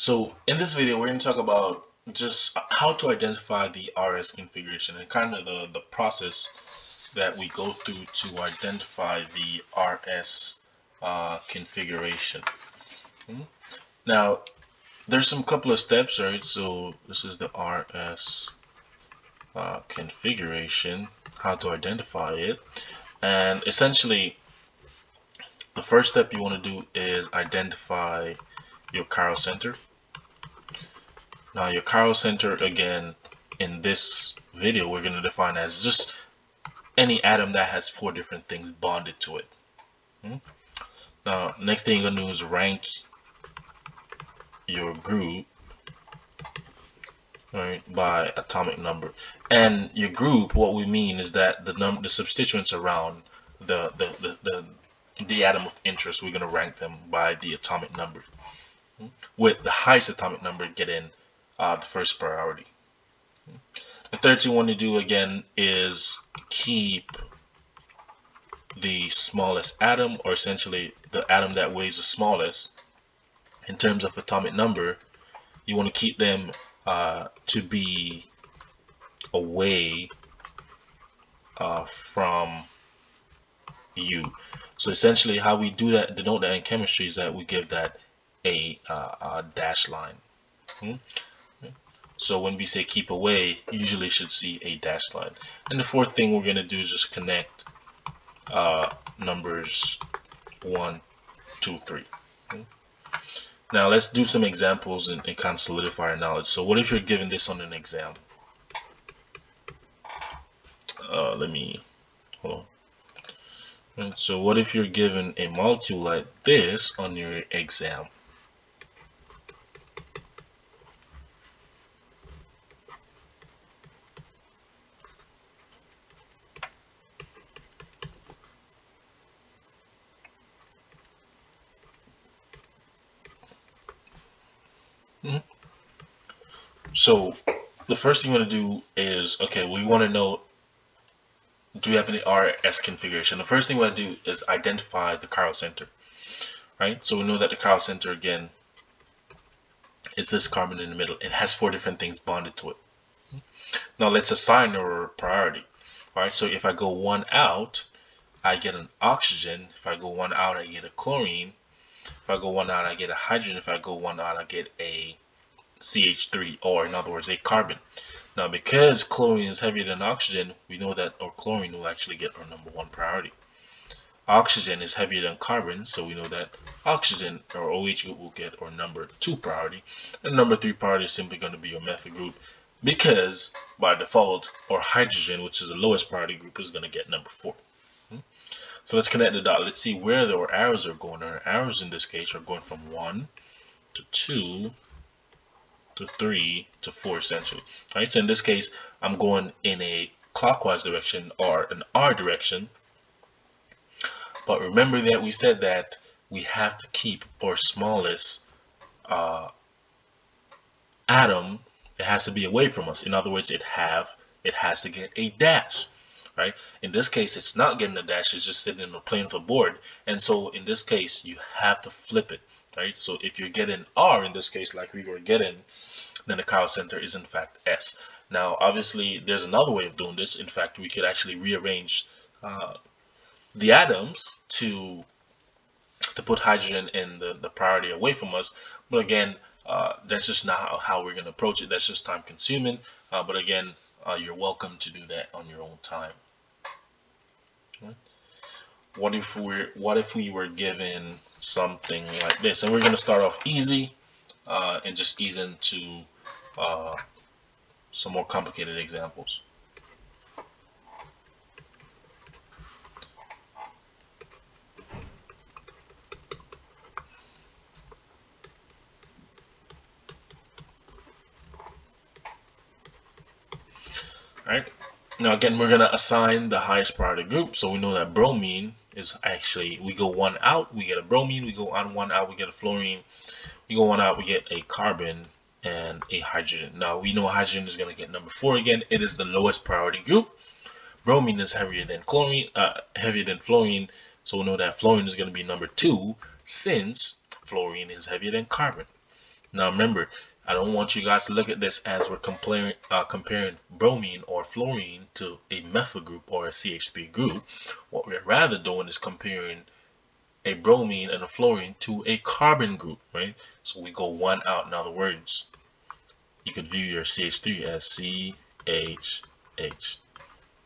So in this video, we're going to talk about just how to identify the RS configuration and kind of the, the process that we go through to identify the RS uh, configuration. Hmm? Now, there's some couple of steps, right? So this is the RS uh, configuration, how to identify it. And essentially, the first step you want to do is identify your chiral center. Now your chiral center again in this video we're going to define as just any atom that has four different things bonded to it. Hmm? Now next thing you're going to do is rank your group right by atomic number and your group what we mean is that the number the substituents around the the, the, the the atom of interest we're going to rank them by the atomic number hmm? with the highest atomic number getting uh, the first priority. The third thing you want to do again is keep the smallest atom or essentially the atom that weighs the smallest in terms of atomic number you want to keep them uh, to be away uh, from you so essentially how we do that denote that in chemistry is that we give that a, uh, a dash line hmm? So when we say keep away, usually should see a dash line. And the fourth thing we're going to do is just connect uh, numbers one, two, three. Okay. Now let's do some examples and, and kind of solidify our knowledge. So what if you're given this on an exam? Uh, let me, hold on. And so what if you're given a molecule like this on your exam? So the first thing you want to do is, okay, we want to know, do we have any RS configuration? The first thing we want to do is identify the chiral center, right? So we know that the chiral center, again, is this carbon in the middle. It has four different things bonded to it. Now let's assign our priority, right? So if I go one out, I get an oxygen. If I go one out, I get a chlorine. If I go one out, I get a hydrogen. If I go one out, I get a CH3, or in other words, a carbon. Now, because chlorine is heavier than oxygen, we know that our chlorine will actually get our number one priority. Oxygen is heavier than carbon, so we know that oxygen or OH group will get our number two priority. And number three priority is simply going to be your methyl group because by default, our hydrogen, which is the lowest priority group, is going to get number four. Hmm? So let's connect the dot. Let's see where the arrows are going. Our arrows in this case are going from 1 to 2 to 3 to 4 essentially. Alright, so in this case, I'm going in a clockwise direction or an R direction. But remember that we said that we have to keep our smallest uh, atom, it has to be away from us. In other words, it have it has to get a dash right? In this case, it's not getting a dash, it's just sitting in the plane of the board. And so in this case, you have to flip it, right? So if you're getting R in this case, like we were getting, then the chiral center is in fact S. Now, obviously, there's another way of doing this. In fact, we could actually rearrange uh, the atoms to to put hydrogen in the, the priority away from us. But again, uh, that's just not how, how we're going to approach it. That's just time consuming. Uh, but again, uh, you're welcome to do that on your own time. What if we what if we were given something like this? And we're going to start off easy uh, and just ease into uh, some more complicated examples. Right. Now again, we're gonna assign the highest priority group. So we know that bromine is actually, we go one out, we get a bromine, we go on one out, we get a fluorine, we go one out, we get a carbon and a hydrogen. Now we know hydrogen is gonna get number four again. It is the lowest priority group. Bromine is heavier than chlorine, uh, heavier than fluorine. So we know that fluorine is gonna be number two since fluorine is heavier than carbon. Now remember, I don't want you guys to look at this as we're comparing uh, comparing bromine or fluorine to a methyl group or a CH3 group. What we're rather doing is comparing a bromine and a fluorine to a carbon group, right? So we go one out. In other words, you could view your CH3 as CHH.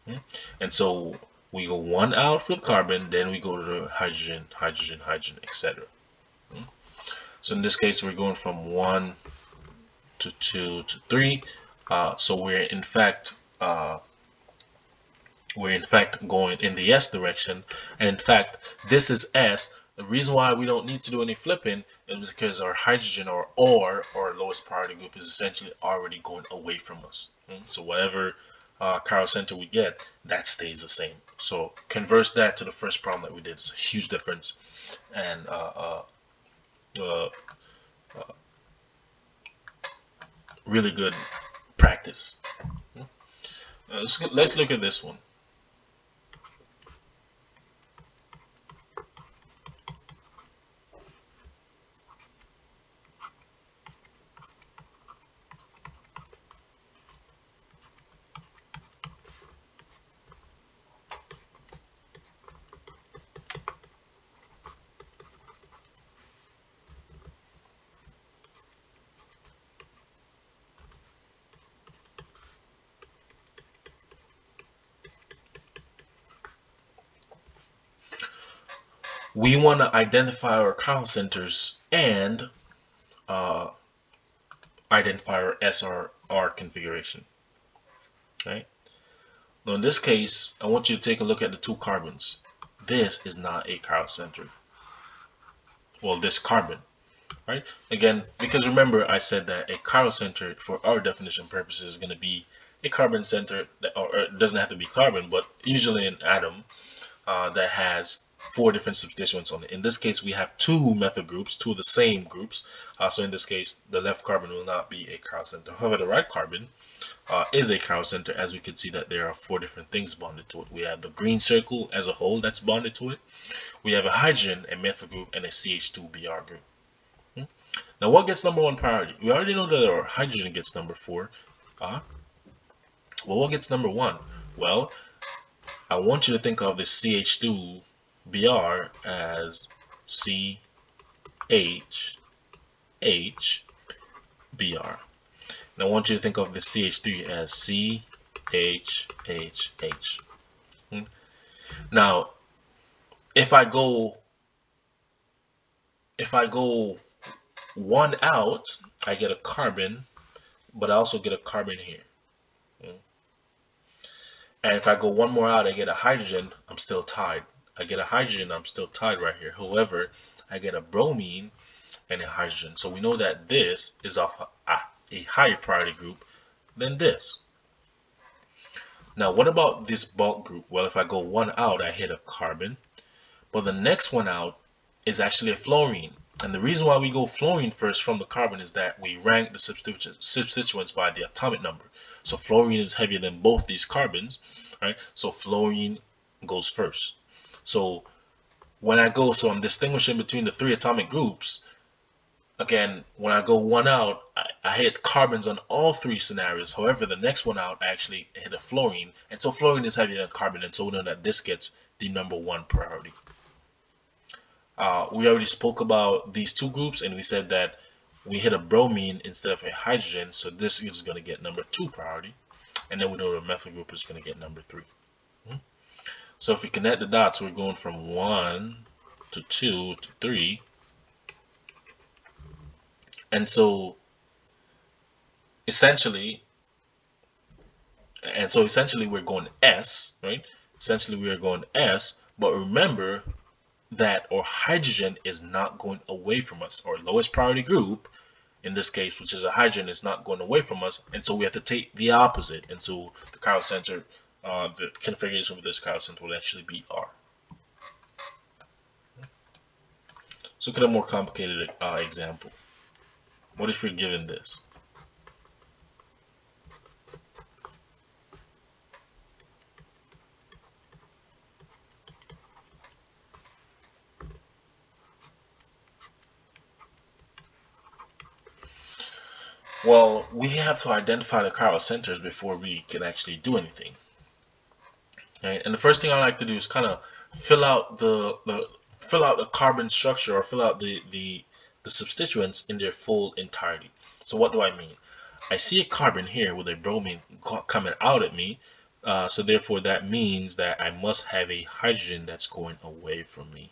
Hmm? And so we go one out for the carbon, then we go to the hydrogen, hydrogen, hydrogen, etc. So in this case, we're going from one to 2 to 3. Uh, so we're in fact uh, we're in fact going in the S direction. And in fact, this is S. The reason why we don't need to do any flipping is because our hydrogen or or our lowest priority group is essentially already going away from us. Hmm? So whatever uh, chiral center we get, that stays the same. So converse that to the first problem that we did. It's a huge difference. And uh, uh, uh really good practice. Uh, let's, let's look at this one. We want to identify our chiral centers and uh, identify our SRR configuration. Right? Now in this case, I want you to take a look at the two carbons. This is not a chiral center. Well, this carbon, right? Again, because remember I said that a chiral center, for our definition purposes, is going to be a carbon center, that, or, it doesn't have to be carbon, but usually an atom uh, that has four different substituents on it. In this case, we have two methyl groups, two of the same groups. Uh, so in this case, the left carbon will not be a chiral center. However, the right carbon uh, is a chiral center, as we can see that there are four different things bonded to it. We have the green circle as a whole that's bonded to it. We have a hydrogen, a methyl group, and a CH2Br group. Hmm? Now, what gets number one priority? We already know that our hydrogen gets number four. Uh, well, what gets number one? Well, I want you to think of the CH2 BR as C H H BR. And I want you to think of the CH3 as C H H H. Hmm? Now, if I go if I go one out, I get a carbon, but I also get a carbon here. Hmm? And if I go one more out, I get a hydrogen, I'm still tied. I get a hydrogen, I'm still tied right here. However, I get a bromine and a hydrogen. So we know that this is of a, a higher priority group than this. Now, what about this bulk group? Well, if I go one out, I hit a carbon. But the next one out is actually a fluorine. And the reason why we go fluorine first from the carbon is that we rank the substituents by the atomic number. So fluorine is heavier than both these carbons, right? So fluorine goes first. So when I go, so I'm distinguishing between the three atomic groups. Again, when I go one out, I, I hit carbons on all three scenarios. However, the next one out, I actually hit a fluorine. And so fluorine is heavier than carbon, and so we know that this gets the number one priority. Uh, we already spoke about these two groups, and we said that we hit a bromine instead of a hydrogen, so this is going to get number two priority. And then we know the methyl group is going to get number three. So if we connect the dots, we're going from 1 to 2 to 3. And so essentially, and so essentially we're going S, right? Essentially we are going S, but remember that our hydrogen is not going away from us. Our lowest priority group, in this case, which is a hydrogen, is not going away from us. And so we have to take the opposite. And so the chiral center uh, the configuration of this constant will actually be R. So look at a more complicated uh, example. What if we're given this? Well, we have to identify the chiral centers before we can actually do anything. Right? And the first thing I like to do is kind of fill out the, the fill out the carbon structure or fill out the, the, the substituents in their full entirety. So what do I mean? I see a carbon here with a bromine coming out at me. Uh, so therefore that means that I must have a hydrogen that's going away from me.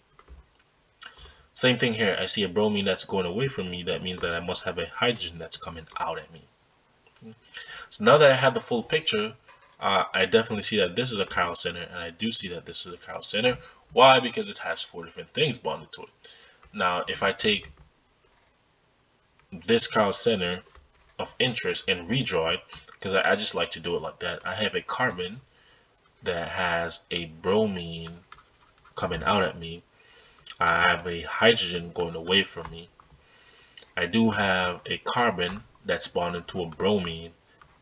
Same thing here. I see a bromine that's going away from me. That means that I must have a hydrogen that's coming out at me. So now that I have the full picture, uh, I definitely see that this is a chiral center, and I do see that this is a chiral center. Why? Because it has four different things bonded to it. Now, if I take this chiral center of interest and redraw it, because I, I just like to do it like that, I have a carbon that has a bromine coming out at me I have a hydrogen going away from me. I do have a carbon that's bonded to a bromine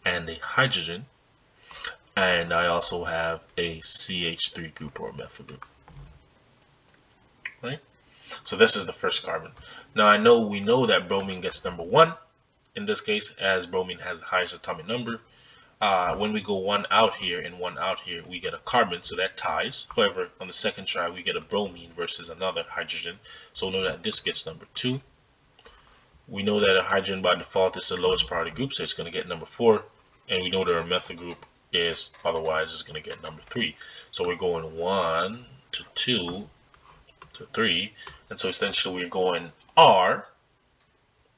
and a hydrogen. And I also have a CH3 group or methyl group. Right? So this is the first carbon. Now I know we know that bromine gets number one in this case as bromine has the highest atomic number uh, when we go one out here and one out here, we get a carbon, so that ties. However, on the second try, we get a bromine versus another hydrogen. So we know that this gets number two. We know that a hydrogen by default is the lowest priority group, so it's going to get number four. And we know that our methyl group is otherwise is going to get number three. So we're going one to two to three. And so essentially we're going R.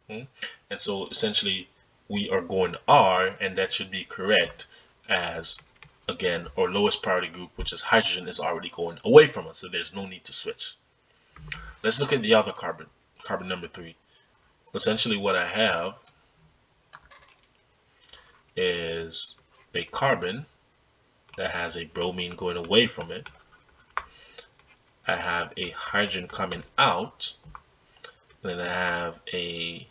Hmm? And so essentially we are going R and that should be correct as again our lowest priority group which is hydrogen is already going away from us so there's no need to switch let's look at the other carbon carbon number three essentially what I have is a carbon that has a bromine going away from it I have a hydrogen coming out then I have a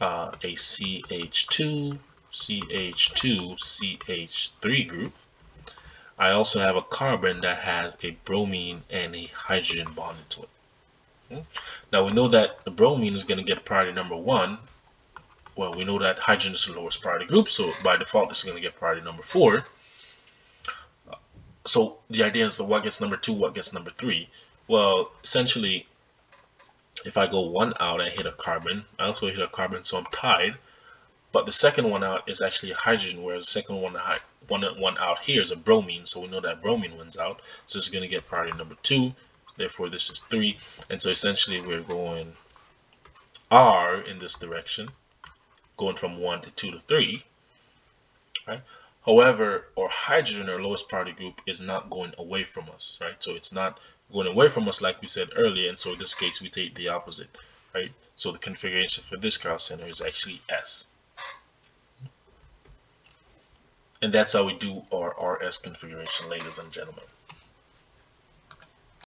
uh, a CH2, CH2, CH3 group. I also have a carbon that has a bromine and a hydrogen bonded to it. Hmm? Now we know that the bromine is going to get priority number one. Well, we know that hydrogen is the lowest priority group, so by default it's going to get priority number four. Uh, so the idea is that what gets number two, what gets number three. Well, essentially, if I go one out, I hit a carbon. I also hit a carbon, so I'm tied. But the second one out is actually a hydrogen, whereas the second one, one, one out here is a bromine. So we know that bromine wins out. So it's going to get priority number two. Therefore, this is three. And so essentially, we're going R in this direction, going from one to two to three. Right? However, our hydrogen, our lowest priority group, is not going away from us, right? So it's not going away from us like we said earlier, and so in this case we take the opposite, right? So the configuration for this chiral center is actually S. And that's how we do our RS configuration, ladies and gentlemen.